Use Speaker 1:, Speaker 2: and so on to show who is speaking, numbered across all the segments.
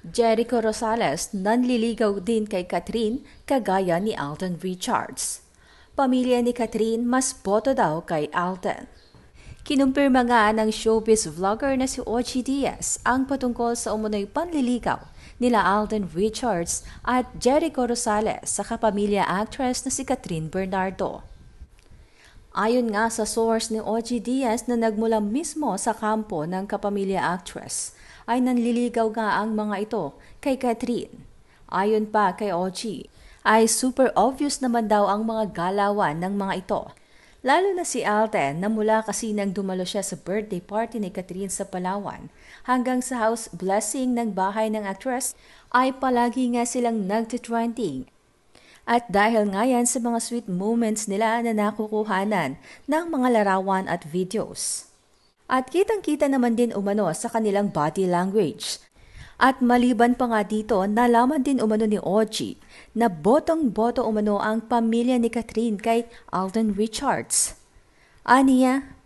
Speaker 1: Jericho Rosales nanliligaw din kay Catherine kagaya ni Alton Richards. Pamilya ni Catherine mas boto daw kay Alton. Kinumpirma nga ng showbiz vlogger na si Ochi Diaz ang patungkol sa umunoy panliligaw nila Alden Richards at Jericho Rosales sa kapamilya actress na si Catherine Bernardo. Ayon nga sa source ni Oji Diaz na nagmula mismo sa kampo ng kapamilya actress, ay nanliligaw nga ang mga ito kay Catherine. Ayon pa kay Oji, ay super obvious naman daw ang mga galawan ng mga ito. Lalo na si Alden na mula kasi nang dumalo siya sa birthday party ni Catherine sa Palawan hanggang sa house blessing ng bahay ng actress ay palagi nga silang nagtitrending at dahil nga yan sa mga sweet moments nila na nakukuhanan ng mga larawan at videos. At kitang-kita naman din umano sa kanilang body language. At maliban pa nga dito, nalaman din umano ni Oji na botong-boto umano ang pamilya ni Catherine kay Alden Richards. Aniya,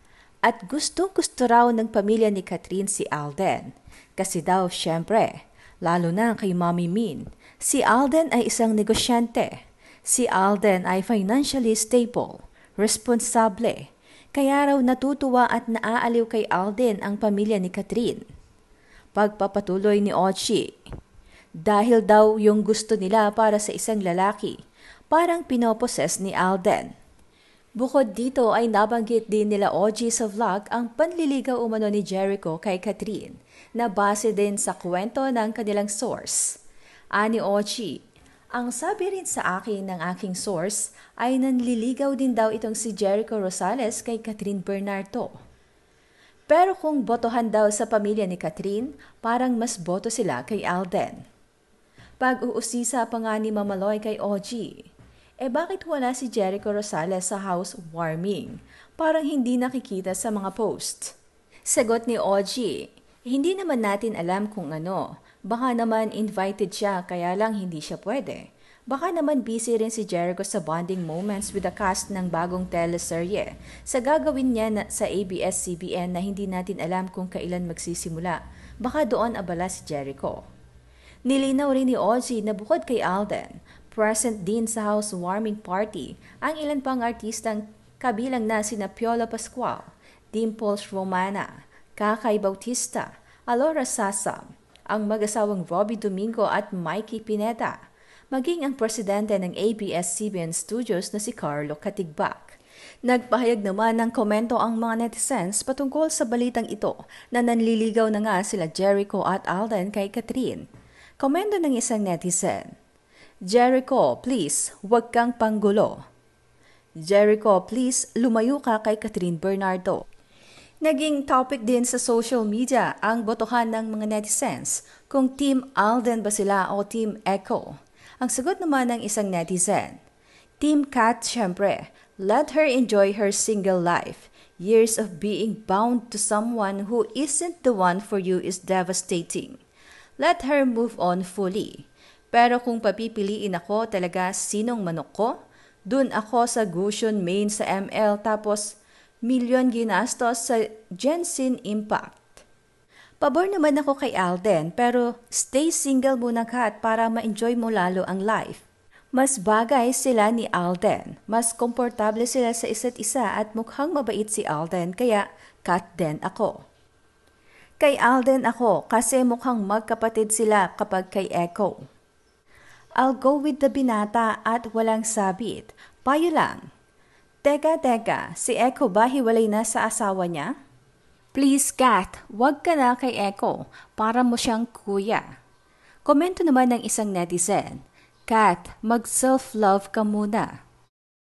Speaker 1: at gustong-gusto raw ng pamilya ni Catherine si Alden. Kasi daw, syempre, lalo na kay Mommy Min, si Alden ay isang negosyante Si Alden ay financially stable, responsable, kaya raw natutuwa at naaaliw kay Alden ang pamilya ni Catherine. Pagpapatuloy ni Ochi, dahil daw yung gusto nila para sa isang lalaki, parang pinoposes ni Alden. Bukod dito ay nabanggit din nila Oji sa vlog ang panliligaw umano ni Jericho kay Catherine na base din sa kwento ng kanilang source. Ani Ochi, ang sabi rin sa akin ng aking source ay nanliligaw din daw itong si Jericho Rosales kay Catherine Bernardo. Pero kung botohan daw sa pamilya ni Catherine, parang mas boto sila kay Alden. Pag-uusisa pa nga ni Mamaloy kay OG, eh bakit wala si Jericho Rosales sa house warming? Parang hindi nakikita sa mga post. Sagot ni OG, hindi naman natin alam kung ano, Baka naman invited siya kaya lang hindi siya pwede. Baka naman busy rin si Jericho sa bonding moments with the cast ng bagong teleserye sa gagawin niya na sa ABS-CBN na hindi natin alam kung kailan magsisimula. Baka doon abala si Jericho. Nilinaw rin ni Ozzy na bukod kay Alden, present din sa housewarming party ang ilan pang artistang kabilang na sina Piola Pascual, Dimples Romana, Kakay Bautista, Alora Sasam, ang mag-asawang Robbie Domingo at Mikey Pineda, maging ang presidente ng ABS-CBN Studios na si Carlo Katigbak. Nagpahayag naman ng komento ang mga netizens patungkol sa balitang ito na nanliligaw na nga sila Jericho at Alden kay Catherine. Komento ng isang netizen, Jericho, please, huwag kang panggulo. Jericho, please, lumayo ka kay Catherine Bernardo. Naging topic din sa social media ang botohan ng mga netizens kung Team Alden ba sila o Team Echo. Ang sagot naman ng isang netizen, Team Cat syempre, let her enjoy her single life. Years of being bound to someone who isn't the one for you is devastating. Let her move on fully. Pero kung papipiliin ako talaga sinong manok ko, dun ako sa Gusion Main sa ML tapos milyon ginastos sa Jensen Impact. Pabor naman ako kay Alden pero stay single muna Kat para ma-enjoy mo lalo ang life. Mas bagay sila ni Alden. Mas komportable sila sa isa't isa at mukhang mabait si Alden kaya cut din ako. Kay Alden ako kasi mukhang magkapatid sila kapag kay Echo. I'll go with the binata at walang sabit. Payo lang. Teka, teka, si Echo ba hiwalay na sa asawa niya? Please, Kat, wag ka na kay Echo para mo siyang kuya. Komento naman ng isang netizen, Kat, mag-self-love ka muna.